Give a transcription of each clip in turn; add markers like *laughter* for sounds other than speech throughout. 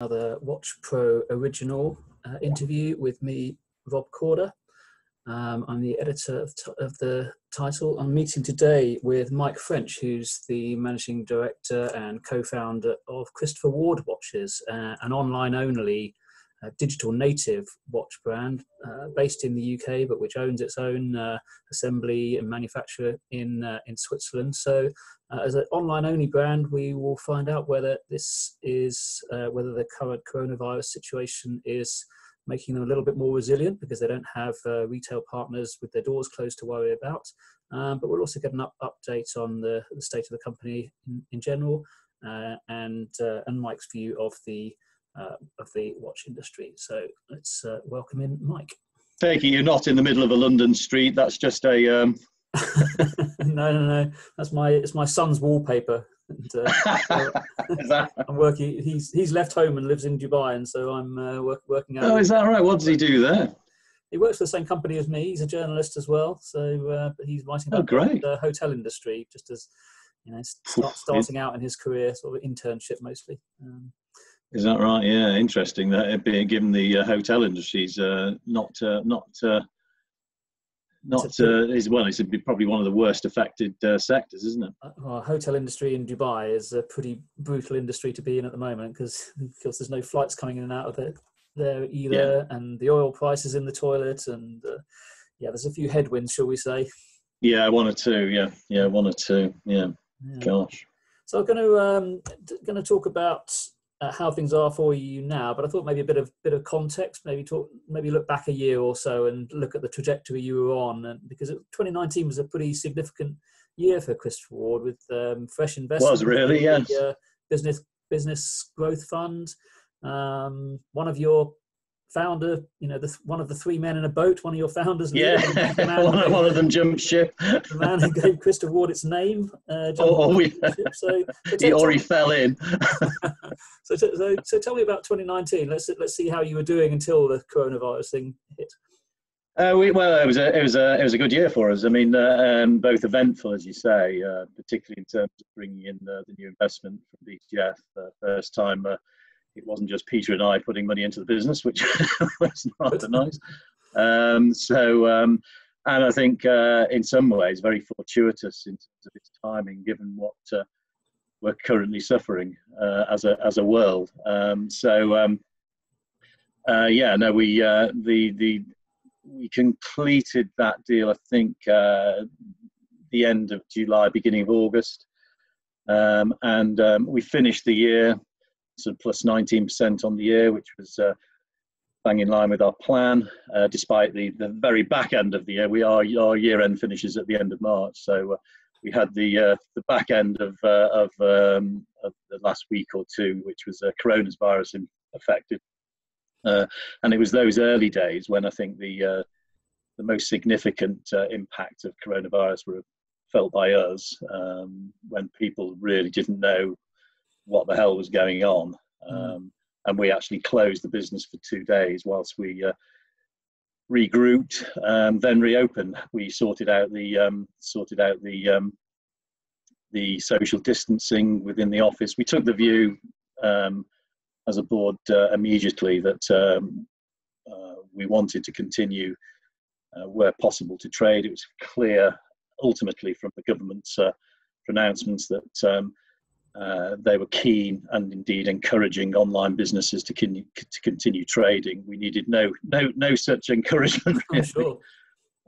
another Watch Pro original uh, interview with me, Rob Corder. Um, I'm the editor of, of, the title. I'm meeting today with Mike France, who's the managing director and co-founder of Christopher Ward Watches, uh, an online-only uh, digital native watch brand uh, based in the UK, but which owns its own uh, assembly and manufacturer in uh, in Switzerland. So, uh, as an online-only brand, we will find out whether this is uh, whether the current coronavirus situation is making them a little bit more resilient because they don't have retail partners with their doors closed to worry about. Um, but we'll also get an up- update on the, the, state of the company in, in general and and Mike's view of the uh, of the watch industry. So let's uh, welcome in Mike. Take it you're not in the middle of a London street. That's just a. Um... *laughs* no, no, no. That's my it's my son's wallpaper. And, uh, *laughs* that... *laughs* I'm working. He's he's left home and lives in Dubai, and so I'm uh, work, working out. Oh, is that right? What does he do there? He works for the same company as me. He's a journalist as well. So, uh, but he's writing oh, about oh, the hotel industry, just as you know, start, starting out in his career, sort of internship mostly. Um, is that right? Yeah, interesting. That being given the uh, hotel industry's uh, not uh, not uh, not uh, is well, it's probably one of the worst affected uh, sectors, isn't it? Well, hotel industry in Dubai is a pretty brutal industry to be in at the moment because because *laughs* there's no flights coming in and out of it there either, yeah. and the oil prices in the toilet, and yeah, there's a few headwinds, shall we say? Yeah, one or two. Yeah, yeah, one or two. Yeah, yeah. gosh. So I'm going to um, going to talk about uh, how things are for you now, but I thought maybe a bit of bit of context, maybe talk, maybe look back a year or so and look at the trajectory you were on, and because 2019 was a pretty significant year for Christopher Ward with um, fresh investment. Was really yes. Uh, business business growth fund. Um, one of your founder, you know, the, one of the three men in a boat, one of your founders. Yeah, *laughs* one, one, of them jumped ship. The man who gave Christopher Ward its name. Uh, oh, oh, yeah. So, so *laughs* he, or he fell in. *laughs* so, so, so tell me about 2019. Let's let's see how you were doing until the coronavirus thing hit. Uh, we, well, it was a it was a it was a good year for us. I mean, uh, um, both eventful, as you say, uh, particularly in terms of bringing in the new investment from BGF. Uh, first time uh, it wasn't just Peter and I putting money into the business, which *laughs* was rather nice. Um, so, um, and I think uh, in some ways very fortuitous in terms of its timing, given what uh, we're currently suffering uh, as a as a world. Um, so, um, uh, yeah, no, we uh, the the we completed that deal. I think uh, the end of July, beginning of August. Um, and um, we finished the year sort of plus 19% on the year, which was uh, bang in line with our plan, uh, despite the, the very back end of the year. We are our year end finishes at the end of March, so uh, we had the uh, the back end of uh, of, um, of, the last week or two, which was uh, coronavirus affected, uh, and it was those early days when I think the the most significant impact of coronavirus were felt by us um, when people really didn't know what the hell was going on. Hmm. Um, and we actually closed the business for two days whilst we uh, regrouped, um, then reopened. We sorted out the um, sorted out the um, the social distancing within the office. We took the view um, as a board uh, immediately that um, uh, we wanted to continue uh, where possible to trade. It was clear ultimately from the government's uh, pronouncements that um, uh, they were keen and indeed encouraging online businesses to, con- to continue trading. We needed no no no such encouragement. *laughs* Really. Sure.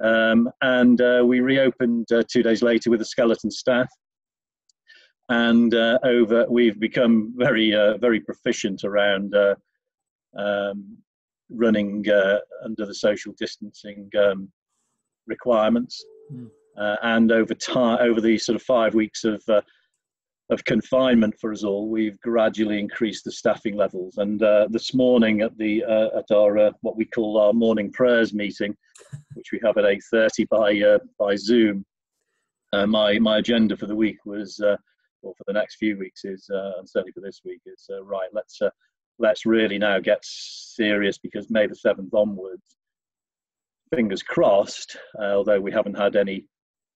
Um, and uh, we reopened uh, two days later with a skeleton staff. And uh, over, we've become very uh, very proficient around um, running under the social distancing um, requirements. Mm. and over time, over the sort of five weeks of of confinement for us all, we've gradually increased the staffing levels. And uh, this morning at the uh, at our uh, what we call our morning prayers meeting, which we have at eight thirty by uh, by Zoom, uh, my my agenda for the week was, uh, or for the next few weeks is, and certainly for this week is right. Let's let's really now get serious because May the seventh onwards, fingers crossed. although we haven't had any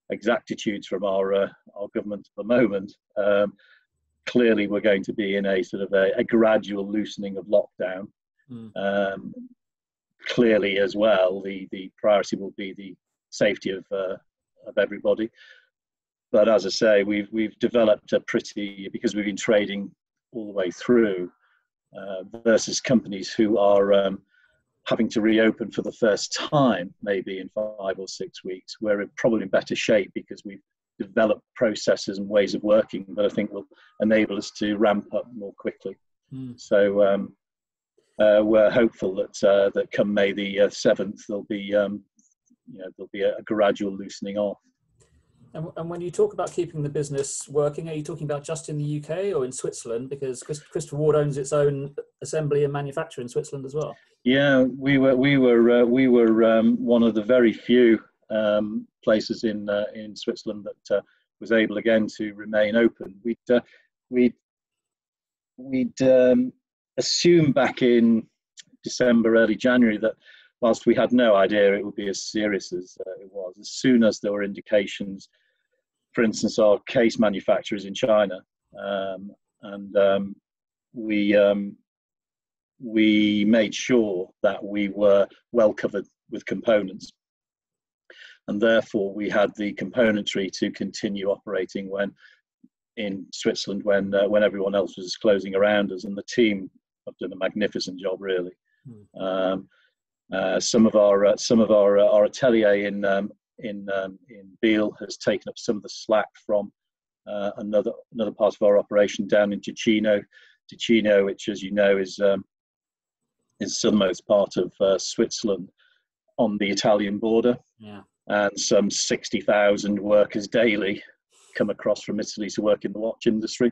exactitudes from our uh, our government at the moment. Um, clearly we're going to be in a sort of a, a gradual loosening of lockdown. Mm. Um, clearly, as well, the, the priority will be the safety of, uh, of everybody. But as I say, we've, we've developed a pretty, because we've been trading all the way through uh, versus companies who are um, having to reopen for the first time, maybe in five or six weeks, we're in probably in better shape because we've developed processes and ways of working that I think will enable us to ramp up more quickly. Mm. So um, uh, we're hopeful that uh, that come May the uh, seventh, there'll be um, you know there'll be a, a gradual loosening off. And, and, when you talk about keeping the business working, are you talking about just in the UK or in Switzerland? Because Christopher Ward owns its own assembly and manufacture in Switzerland as well. Yeah, we were we were uh, we were um, one of the very few um, places in uh, in Switzerland that uh, was able again to remain open. We'd uh, we'd we'd um, back in December, early January that whilst we had no idea it would be as serious as uh, it was, as soon as there were indications for instance, our case manufacturers in China, um, and um, we um, we made sure that we were well covered with components, and therefore we had the componentry to continue operating when in Switzerland when uh, when everyone else was closing around us, and the team have done a magnificent job really. Mm. Uh, some of our uh, some of our uh, our atelier in um, in um, in Biel has taken up some of the slack from uh, another another part of our operation down in Ticino. Ticino, which, as you know, is um, is southernmost part of uh, Switzerland on the Italian border, yeah. and some sixty thousand workers daily come across from Italy to work in the watch industry.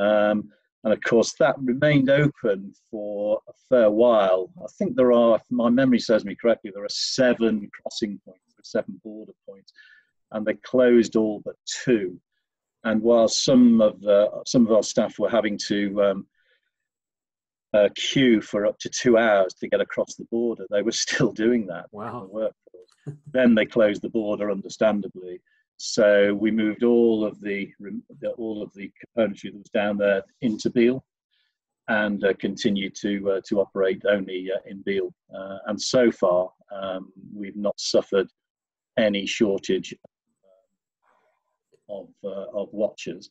Um, and of course, that remained open for a fair while. I think there are, if my memory serves me correctly, there are seven crossing points seven border points, and they closed all but two. And while some of the, some of our staff were having to um, uh, queue for up to two hours to get across the border, they were *laughs* still doing that. Wow. The then they closed the border, understandably. So we moved all of the all of the componentry that was down there into Biel, and uh, continued to uh, to operate only uh, in Biel. Uh, and so far, um, we've not suffered any shortage of, uh, of watches.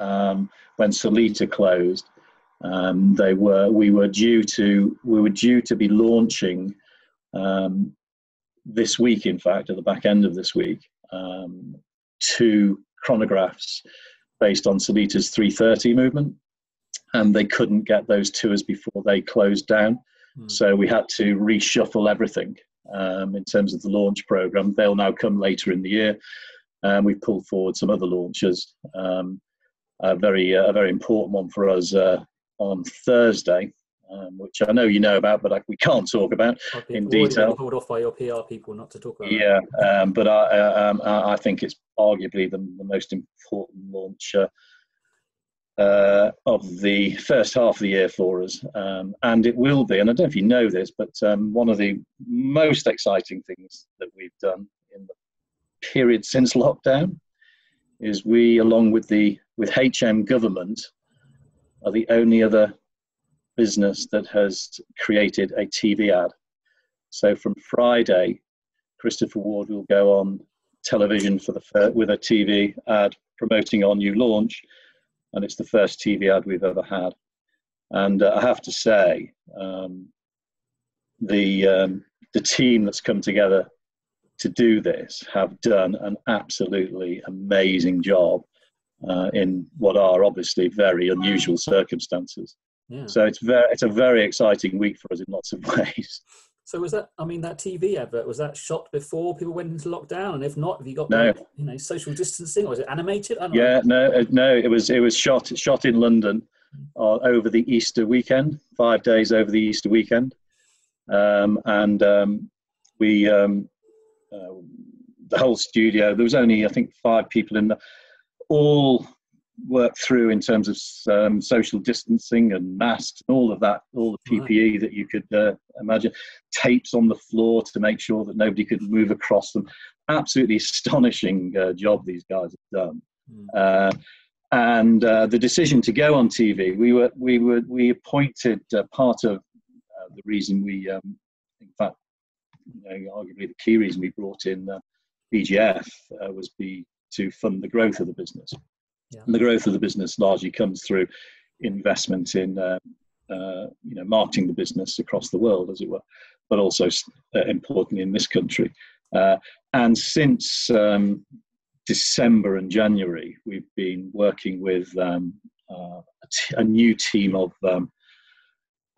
Um, when Sellita closed, um, they were we were due to we were due to be launching um, this week. In fact, at the back end of this week, um, two chronographs based on Sellita's 330 movement, and they couldn't get those tours before they closed down. Mm. So we had to reshuffle everything um, in terms of the launch program. They'll now come later in the year. and we've pulled forward some other launches. Um, a very uh, a very important one for us uh, on Thursday, um, which I know you know about, but I, we can't talk about in detail. Pulled off by your PR people not to talk about. Yeah, um, but I, uh, um, I think it's arguably the, the most important launch uh, uh, of the first half of the year for us. Um, and it will be, and I don't know if you know this, but um, one of the most exciting things that we've done in the period since lockdown is we, along with the with HM government, are the only other business that has created a TV ad. So from Friday, Christopher Ward will go on television for the with a TV ad promoting our new launch and it's the first TV ad we've ever had. And uh, I have to say, um, the um, the team that's come together to do this have done an absolutely amazing job uh, in what are obviously very unusual circumstances. Yeah. So it's very it's a very exciting week for us in lots of *laughs* ways. So was that? I mean, that TV advert was that shot before people went into lockdown, and if not, have you got no. you know social distancing, or is it animated? yeah, know. no, uh, no. It was it was shot shot in London uh, over the Easter weekend, five days over the Easter weekend, um, and um, we um, uh, the whole studio. There was only I think five people in the all worked through in terms of um, social distancing and masks and all of that, all the PPE right. that you could uh, imagine, tapes on the floor to make sure that nobody could move across them. Absolutely astonishing uh, job these guys have done. Mm. Uh, and uh, the decision to go on TV, we were we were we appointed uh, part of uh, the reason we, um, in fact, you know, arguably the key reason we brought in uh, BGF uh, was be to fund the growth of the business. Yeah. And the growth of the business largely comes through investment in uh, you know marketing the business across the world, as it were, but also importantly in this country. and since um, December and January, we've been working with um, uh, a, t- a new team of um,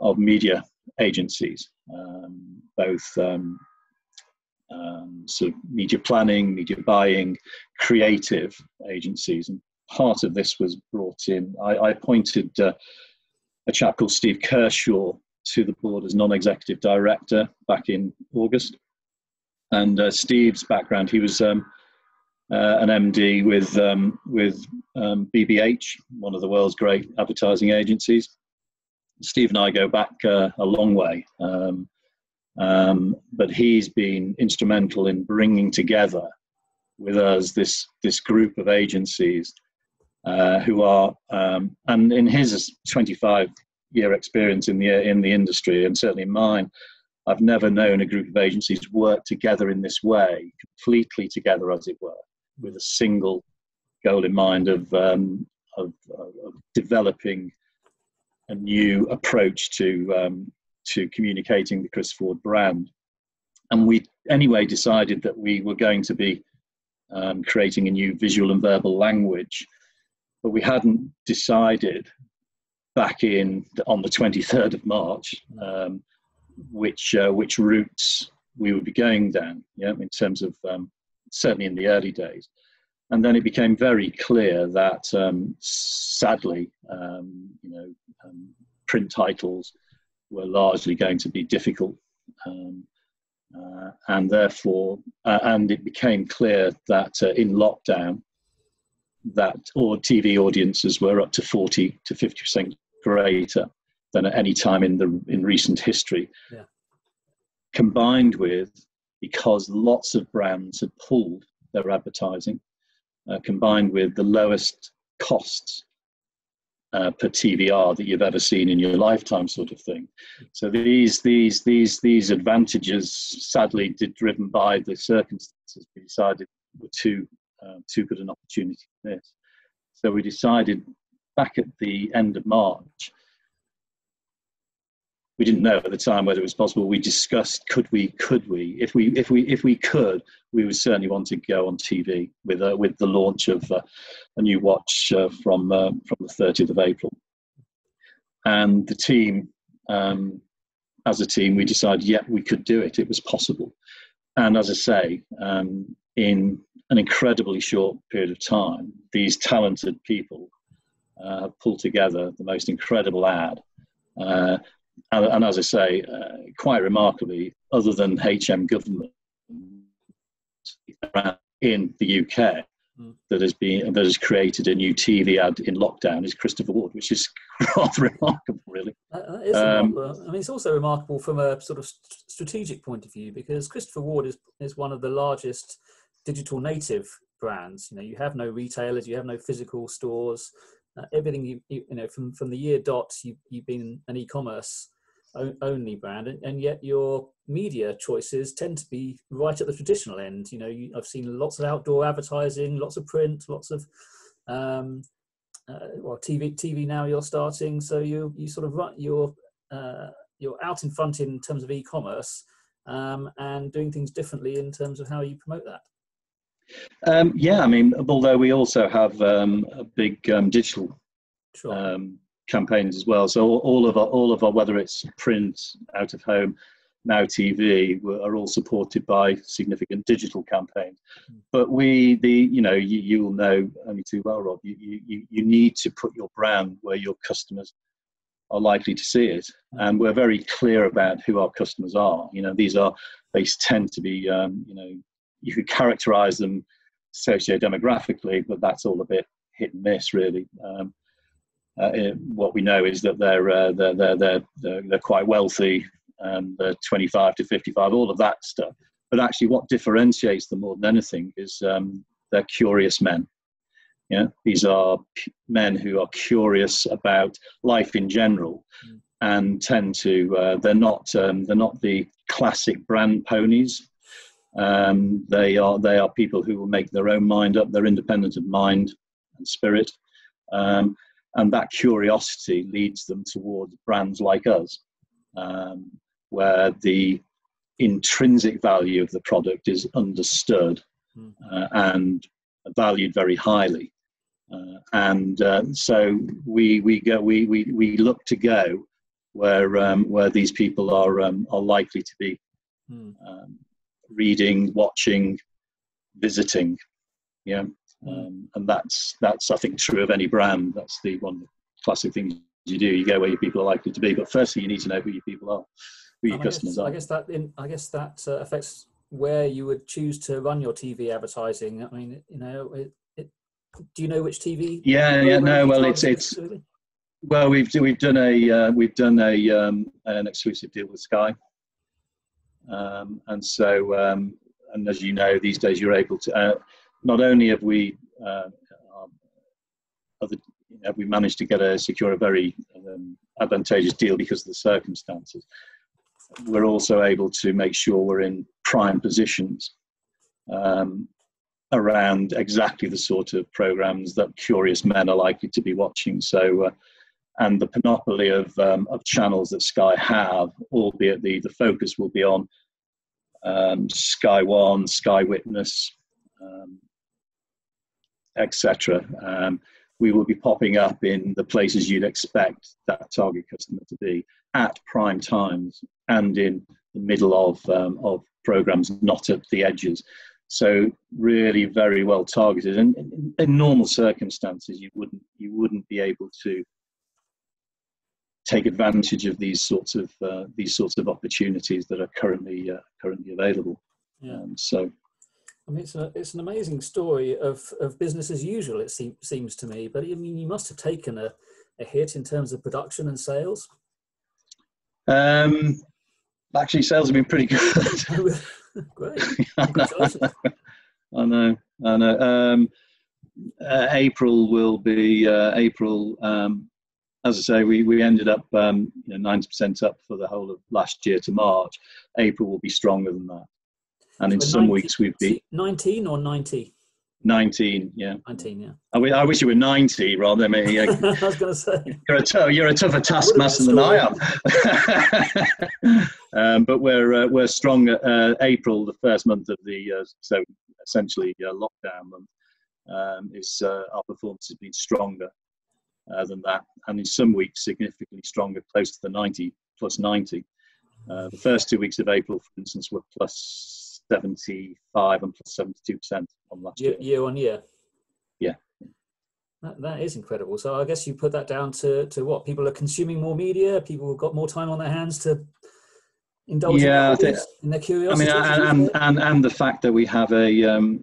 of media agencies, um, both um, um, sort of media planning, media buying, creative agencies, and part of this was brought in. I, I appointed uh, a chap called Steve Kershaw to the board as non-executive director back in August, and uh, Steve's background, he was um, uh, an MD with um, with um, BBH, one of the world's great advertising agencies. Steve and I go back uh, a long way, um, um but he's been instrumental in bringing together with us this this group of agencies uh, who are, um, and in his 25 year experience in the in the industry, and certainly in mine, I've never known a group of agencies work together in this way, completely together, as it were with a single goal in mind of, um, of, of, developing a new approach to, um, to communicating the Christopher Ward brand. And we anyway decided that we were going to be um, creating a new visual and verbal language, but we hadn't decided back in on the 23rd of March um, which uh, which routes we would be going down. Yeah, in terms of um, certainly in the early days. And then it became very clear that, um, sadly, um, you know, um, print titles were largely going to be difficult, um, uh, and therefore, uh, and it became clear that uh, in lockdown, that or TV audiences were up to 40 to 50 percent greater than at any time in the in recent history. Yeah. Combined with because lots of brands had pulled their advertising, uh, combined with the lowest costs uh, per TVR that you've ever seen in your lifetime, sort of thing. So these these these these advantages, sadly, did driven by the circumstances, we decided were too uh, too good an opportunity to miss. So we decided back at the end of March we didn't know at the time whether it was possible. We discussed could we, could we, if we, if we, if we could, we would certainly want to go on TV with uh, with the launch of uh, a new watch uh, from uh, from the 30th of April. And the team, um, as a team, we decided, yeah, we could do it. It was possible. And as I say, um, in an incredibly short period of time, these talented people uh, pulled together the most incredible ad. Uh, and, and as I say, uh, quite remarkably, other than HM government in the UK mm. that has been that has created a new TV ad in lockdown is Christopher Ward, which is *laughs* rather remarkable, really. That is um, remarkable. I mean, it's also remarkable from a sort of strategic point of view because Christopher Ward is is one of the largest digital native brands. You know, you have no retailers, you have no physical stores. Uh, everything you, you, you know from from the year dot you, you've been an e-commerce only brand and, yet your media choices tend to be right at the traditional end you know you, i've seen lots of outdoor advertising lots of print lots of um, uh, well tv tv now you're starting so you you sort of you're uh, you're out in front in terms of e-commerce um, and doing things differently in terms of how you promote that um, yeah, I mean, although we also have um, a big um, digital sure. Um, campaigns as well. So all of our, all of our, whether it's print, out of home, now TV, are all supported by significant digital campaigns. Mm. But we, the you know, you, you will know only too well, Rob. You, you you need to put your brand where your customers are likely to see it, mm. and we're very clear about who our customers are. You know, these are they tend to be um, you know you could characterize them socio-demographically, but that's all a bit hit and miss, really. Um, uh, what we know is that they're, uh, they're, they're, they're, they're, quite wealthy, and they're 25 to 55, all of that stuff. But actually, what differentiates them more than anything is um, they're curious men. Yeah, these are p- men who are curious about life in general, mm. and tend to. Uh, they're not. Um, they're not the classic brand ponies. Um, they are. They are people who will make their own mind up. They're independent of mind and spirit, um, and that curiosity leads them towards brands like us, um, where the intrinsic value of the product is understood mm. uh, and valued very highly. Uh, and uh, so we we go we, we we look to go where um, where these people are um, are likely to be mm. um, reading, watching, visiting, yeah, hmm. um, and that's that's I think true of any brand. That's the one classic thing you do. You go where your people are likely to be, but firstly you need to know who your people are, who your customers I guess, are. I guess that in, I guess that uh, affects where you would choose to run your TV advertising. I mean, you know, it, do you know which TV? Yeah, yeah, no. Well, it's it's. Well, we've we've done a uh, we've done a um, an exclusive deal with Sky, um, and so um, and as you know, these days you're able to. Uh, not only have we uh, um, other, have we managed to get a secure a very um, advantageous deal because of the circumstances, we're also able to make sure we're in prime positions. Um, around exactly the sort of programs that curious men are likely to be watching. So, uh, and the panoply of, um, of channels that Sky have, albeit the, the focus will be on um, Sky One, Sky Witness, um, etc. Um, we will be popping up in the places you'd expect that target customer to be at prime times and in the middle of, um, of programs, not at the edges. So really very well targeted. And in, in normal circumstances, you wouldn't you wouldn't be able to take advantage of these sorts of uh, these sorts of opportunities that are currently uh, currently available. Yeah. Um, so, I mean, it's a, it's an amazing story of of business as usual. It seems seems to me, but I mean, you must have taken a, a hit in terms of production and sales. Um, actually, sales have been pretty good. *laughs* Great. *laughs* I know. I know. Um, uh, April will be uh, April. Um, as I say, we, we ended up um, you know, 90% up for the whole of last year to March. April will be stronger than that. And so in some 90, weeks we've been 19 or 90? 19, yeah. 19, yeah. I, I wish you were 90 rather than me. *laughs* I was going to say. You're a, t- you're a tougher taskmaster than I am. *laughs* um, but we're, uh, we're strong at uh, April, the first month of the, uh, so essentially uh, lockdown month, um, is uh, our performance has been stronger uh, than that. And in some weeks, significantly stronger, close to the 90, plus 90. the first two weeks of April, for instance, were plus 75 and plus 72% on last year. Year on year? Yeah. That, that is incredible. So I guess you put that down to, to what? People are consuming more media, people have got more time on their hands to indulge yeah, in, their, in their curiosity. I mean, and, and, and, and, the fact that we have a, um,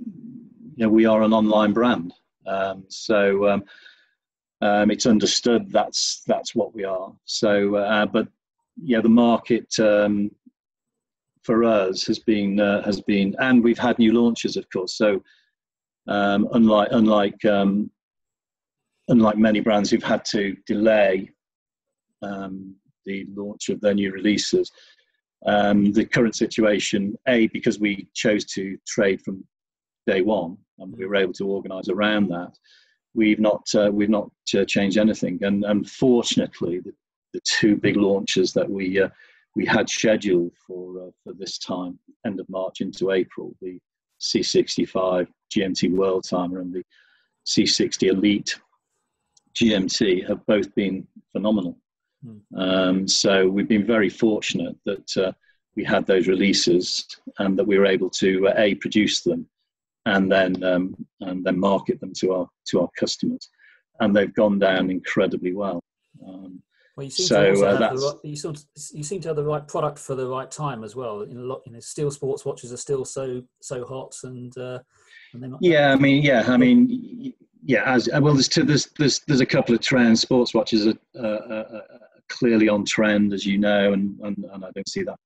you know, we are an online brand. Um, so um, um, it's understood that's that's what we are. So, uh, but yeah, the market um, for us has been uh, has been, and we've had new launches, of course. So um, unlike unlike um, unlike many brands who've had to delay um, the launch of their new releases, um, the current situation, a because we chose to trade from day one and we were able to organise around that. We've not uh, we've not uh, changed anything, and unfortunately, the, the two big launches that we uh, we had scheduled for uh, for this time, end of March into April, the C65 GMT World Timer and the C60 Elite GMT have both been phenomenal. Mm. Um, so we've been very fortunate that uh, we had those releases and that we were able to uh, a produce them and then um, and then market them to our to our customers, and they've gone down incredibly well. Um, well, you seem, so, to uh, right, you, seem to, you seem to have the right product for the right time as well. In a lot, you know, steel sports watches are still so so hot, and, uh, and yeah, I mean, yeah, I mean, yeah. As well, there's two, there's there's there's a couple of trends. Sports watches are uh, uh, uh, clearly on trend, as you know, and and, and I don't see that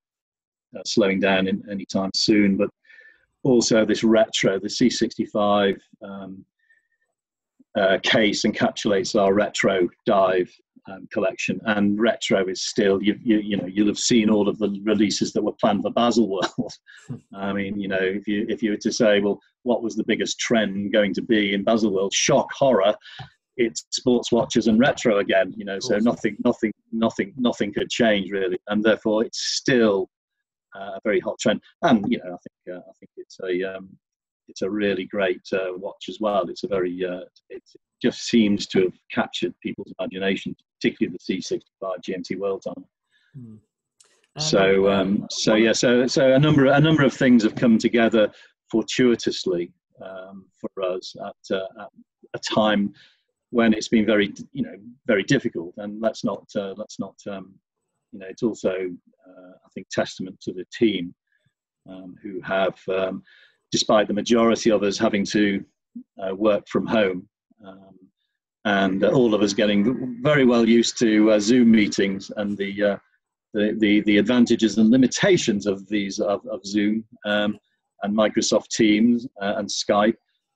uh, slowing down in any time soon. But also this retro, the C65. Um, uh, case encapsulates our retro dive um, collection, and retro is still you, you you know you'll have seen all of the releases that were planned for Baselworld. *laughs* I mean, you know, if you if you were to say, well, what was the biggest trend going to be in Baselworld? Shock, horror. It's sports watches and retro again, you know. So nothing, nothing, nothing, nothing could change really, and therefore it's still a very hot trend. And you know, I think uh, I think it's a um, it's a really great uh, watch as well. It's a very uh, it just seems to have captured people's imagination, particularly the C65 GMT World Time. Hmm. So um, so yeah, so so a number a number of things have come together fortuitously um, for us at, uh, at a time when it's been very you know very difficult. And let's not uh, let's not um, you know it's also uh, I think testament to the team um, who have um, despite the majority of us having to uh, work from home. Um, and all of us getting very well used to uh, Zoom meetings and the, uh, the, the, the, advantages and limitations of these of, of Zoom um, and Microsoft Teams uh, and Skype.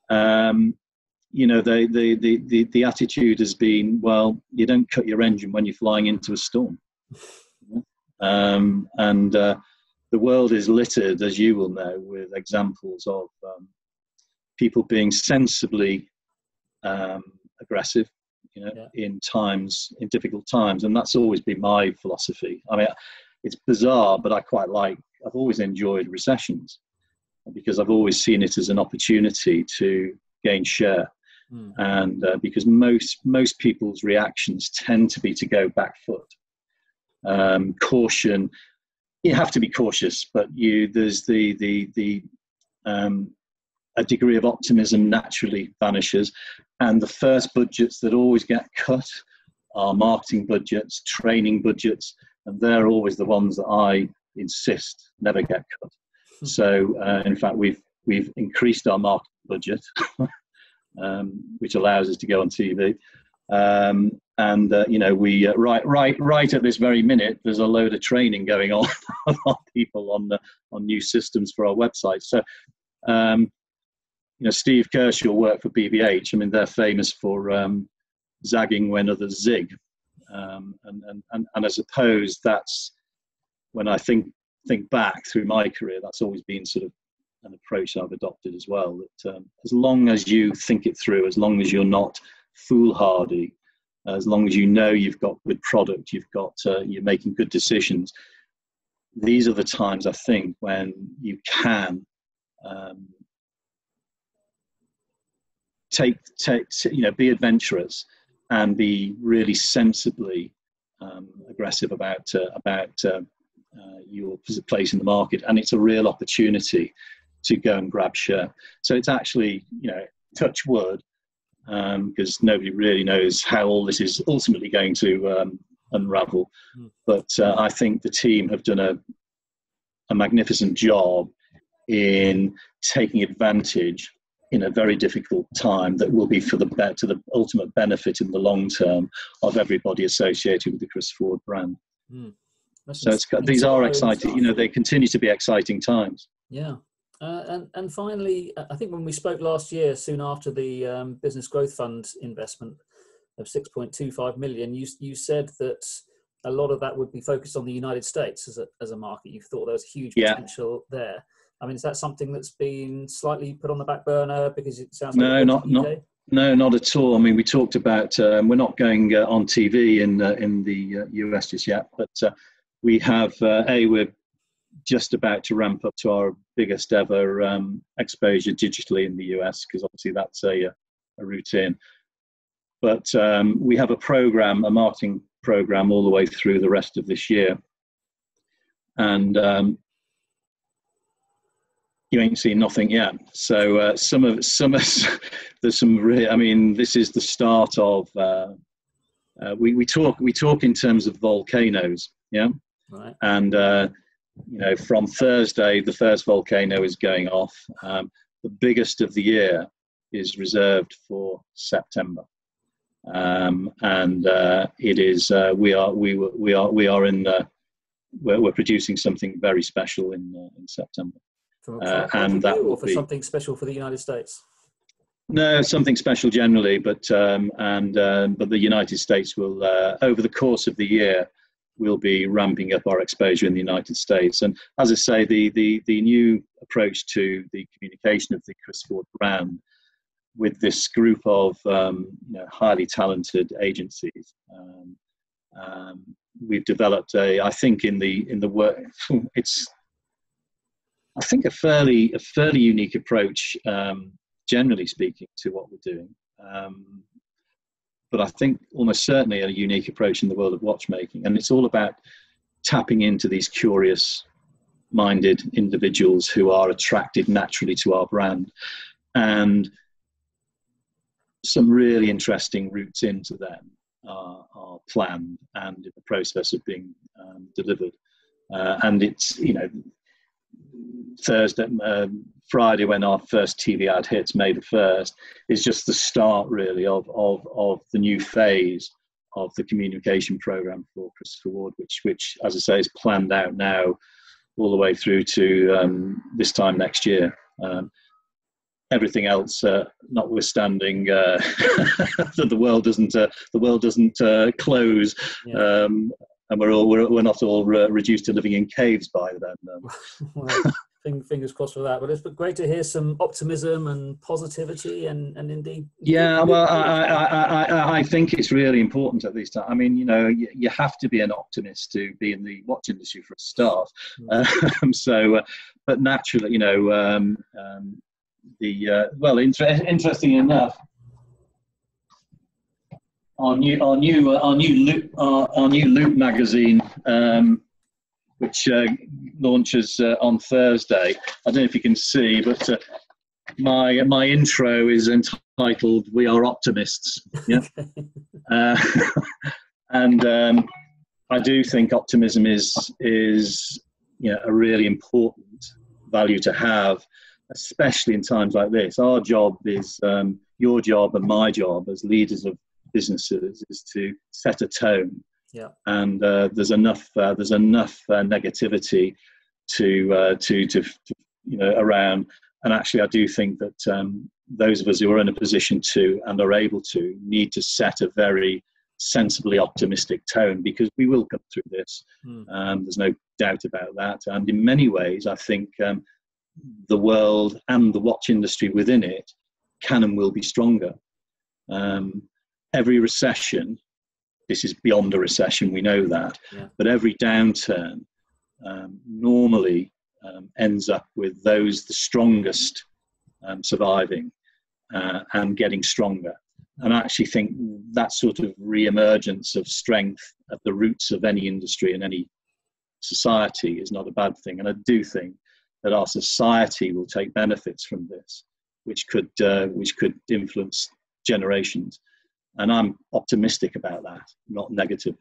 Um, you know, the, the, the, the, attitude has been, well, you don't cut your engine when you're flying into a storm. Um, and uh, the world is littered, as you will know, with examples of um, people being sensibly um, aggressive, you know, yeah. in times, in difficult times, and that's always been my philosophy. I mean, it's bizarre, but I quite like. I've always enjoyed recessions because I've always seen it as an opportunity to gain share, mm. and uh, because most most people's reactions tend to be to go back foot, um, caution, you have to be cautious, but you there's the the the um, a degree of optimism naturally vanishes, and the first budgets that always get cut are marketing budgets, training budgets, and they're always the ones that I insist never get cut. Hmm. So, uh, in fact, we've we've increased our marketing budget, *laughs* um, which allows us to go on TV. Um, and uh, you know we uh, right right right at this very minute there's a load of training going on *laughs* on people on the on new systems for our website. So um, you know steve kershaw worked for bbh i mean they're famous for um, zagging when others zig. Um, and, and, and and i suppose that's when i think think back through my career that's always been sort of an approach i've adopted as well that um, as long as you think it through as long as you're not foolhardy as long as you know you've got good product, you've got uh, you're making good decisions. These are the times I think when you can um, take take you know be adventurous and be really sensibly um, aggressive about uh, about uh, uh, your place in the market, and it's a real opportunity to go and grab share. So it's actually you know touch wood because um, nobody really knows how all this is ultimately going to um, unravel. Mm. But uh, I think the team have done a, a magnificent job in taking advantage in a very difficult time that will be for the be- to the ultimate benefit in the long term of everybody associated with the Christopher Ward brand. Mm. So it's, these are exciting. You know, they continue to be exciting times. Yeah, uh, and, and finally, uh, I think when we spoke last year, soon after the um, Business Growth Fund investment of 6.25 million, you, you said that a lot of that would be focused on the United States as a, as a market. You thought there was huge potential yeah. there. I mean, is that something that's been slightly put on the back burner because it sounds no, like not not no, not at all. I mean, we talked about um, we're not going uh, on TV in uh, in the US uh, just yet, but uh, we have a we're just about to ramp up to our biggest ever um, exposure digitally in the US because obviously that's a, a routine. But um, we have a program, a marketing program, all the way through the rest of this year, and um, you ain't seen nothing yet. So uh, some of some of *laughs* there's some. Re- I mean, this is the start of. Uh, uh, we we talk we talk in terms of volcanoes, yeah, right. and uh, you know, from Thursday, the first volcano is going off. Um, the biggest of the year is reserved for September, um, and uh, it is uh, we are we we are we are in the we're, we're producing something very special in uh, in September. Uh, and that will for be, something special for the United States. No, something special generally, but um, and um, but the United States will uh, over the course of the year we'll be ramping up our exposure in the United States. And as I say, the the the new approach to the communication of the Christopher Ward brand with this group of um, you know, highly talented agencies. Um, um, we've developed a, I think, in the in the work, *laughs* it's, I think, a fairly a fairly unique approach um, generally speaking, to what we're doing. But I think almost certainly a unique approach in the world of watchmaking. And it's all about tapping into these curious minded individuals who are attracted naturally to our brand. And some really interesting routes into them are, are planned and in the process of being um, delivered. Uh, and it's, you know, Thursday, um, Friday when our first TV ad hits, May the 1st, is just the start really of, of, of the new phase of the communication program for Christopher Ward, which, which, as I say, is planned out now all the way through to um, this time next year. Um, everything else uh, notwithstanding uh, *laughs* that the world doesn't uh, the world doesn't uh, close yeah. And we're all we're, we're not all uh, reduced to living in caves by then um. *laughs* well, fingers crossed for that. But it's great to hear some optimism and positivity, and and indeed. Yeah, well, I, I, I, I think it's really important at this time. I mean, you know, you, you have to be an optimist to be in the watch industry for a start. Mm. Um, *laughs* so, uh, but naturally, you know, um, um, the uh, well, inter- interesting enough. Our new, our new, uh, our new Loupe, our, our new Loupe magazine um, which uh, launches uh, on Thursday. I don't know if you can see, but uh, my my intro is entitled "We Are Optimists." Yeah, *laughs* uh, *laughs* and um, I do think optimism is is you know, a really important value to have, especially in times like this. Our job is um, your job and my job as leaders of businesses is to set a tone yeah. And uh, there's enough uh, there's enough uh, negativity to, uh, to, to to you know around. And actually, I do think that um, those of us who are in a position to and are able to need to set a very sensibly optimistic tone because we will come through this. Mm. Um, there's no doubt about that. And in many ways, I think um, the world and the watch industry within it can and will be stronger. Um, every recession this is beyond a recession, we know that. Yeah. But every downturn um, normally um, ends up with those the strongest um, surviving uh, and getting stronger. And I actually think that sort of re-emergence of strength at the roots of any industry and any society is not a bad thing. And I do think that our society will take benefits from this, which could uh, which could influence generations and I'm optimistic about that, not negative.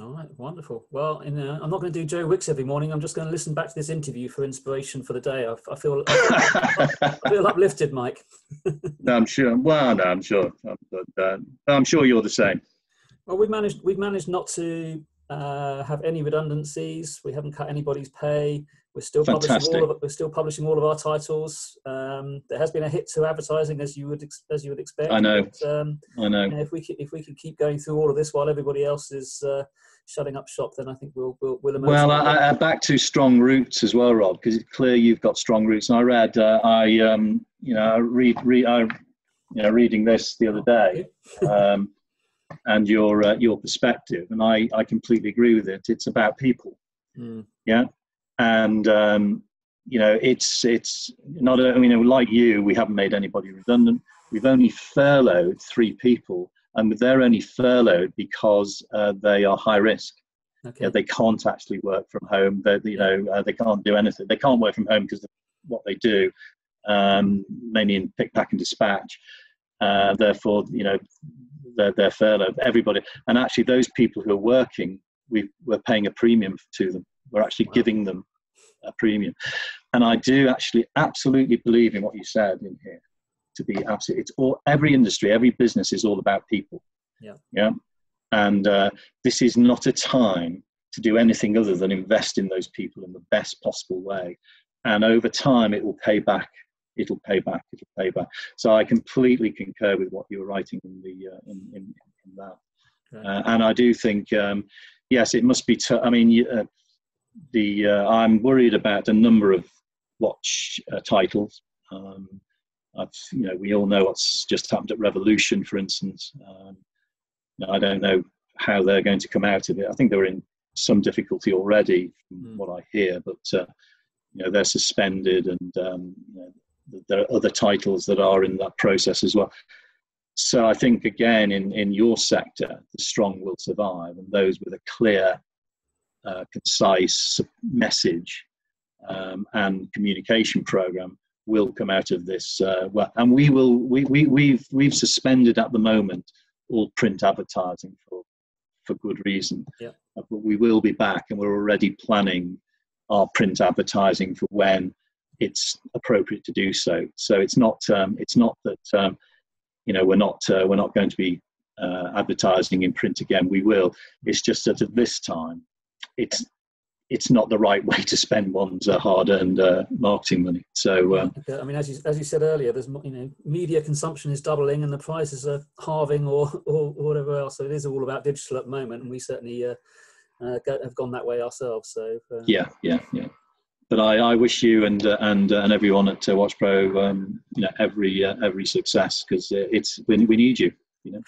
All right, wonderful. Well, I'm not going to do Joe Wicks every morning. I'm just going to listen back to this interview for inspiration for the day. I, I feel I, I feel uplifted, Mike. *laughs* no, I'm sure. Well, no, I'm sure. I'm, uh, I'm sure you're the same. Well, we've managed. We've managed not to uh, have any redundancies. We haven't cut anybody's pay. We're still Fantastic. publishing all of we're still publishing all of our titles. Um, there has been a hit to advertising, as you would as you would expect. I know. But, um, I know. You know. If we if we can keep going through all of this while everybody else is uh, shutting up shop, then I think we'll we'll, we'll emerge. Well, I, I, back to strong roots as well, Rob, because it's clear you've got strong roots. And I read, uh, I um, you know, I read, read, I, you know, reading this the other day. *laughs* Um, and your uh, your perspective, and I, I completely agree with it. It's about people, mm. yeah, and um, you know it's it's not I mean like you we haven't made anybody redundant. We've only furloughed three people and they're only furloughed because uh, they are high risk. Okay. they can't actually work from home. They you know uh, they can't do anything. They can't work from home because of what they do um, mainly in pick pack and dispatch. Uh, therefore you know they're, they're furloughed. Everybody and actually those people who are working we, we're paying a premium to them we're actually wow. giving them a premium. And I do actually absolutely believe in what you said in here. To be absolutely, it's all every industry, every business is all about people. Yeah. Yeah. And uh, this is not a time to do anything other than invest in those people in the best possible way. And over time, it will pay back it'll pay back. It'll pay back. So I completely concur with what you were writing in the uh, in, in, in, that. Uh, and I do think, um, yes, it must be. T- I mean, uh, the uh, I'm worried about a number of watch uh, titles. Um, I've, you know, we all know what's just happened at Revolution, for instance. Um, I don't know how they're going to come out of it. I think they're in some difficulty already, from mm. what I hear, but uh, you know they're suspended, and um, you know, there are other titles that are in that process as well. So I think again, in in your sector, the strong will survive, and those with a clear, uh, concise message um, and communication program will come out of this. Uh, well, and we will. We we we've we've suspended at the moment all print advertising for for good reason. Yeah. Uh, but we will be back, and we're already planning our print advertising for when it's appropriate to do so. So it's not um, it's not that um, you know we're not uh, we're not going to be uh, advertising in print again. We will. It's just that at this time, it's it's not the right *laughs* way to spend one's uh, hard-earned uh, marketing money. So, uh, I mean, as you as you said earlier, there's you know media consumption is doubling and the prices are halving or, *laughs* or, whatever else. So it is all about digital at the moment, and we certainly uh, uh, have gone that way ourselves. So uh, yeah, yeah, yeah. But I, I wish you and and and everyone at WatchPro, um, you know, every every success because it's we, we need you. You know,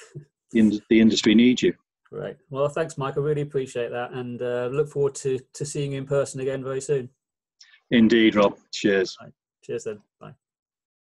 *laughs* the, the industry needs you. Great. Well, thanks, Mike. I really appreciate that, and uh, look forward to to seeing you in person again very soon. Indeed, Rob. Cheers. Right. Cheers then. Bye.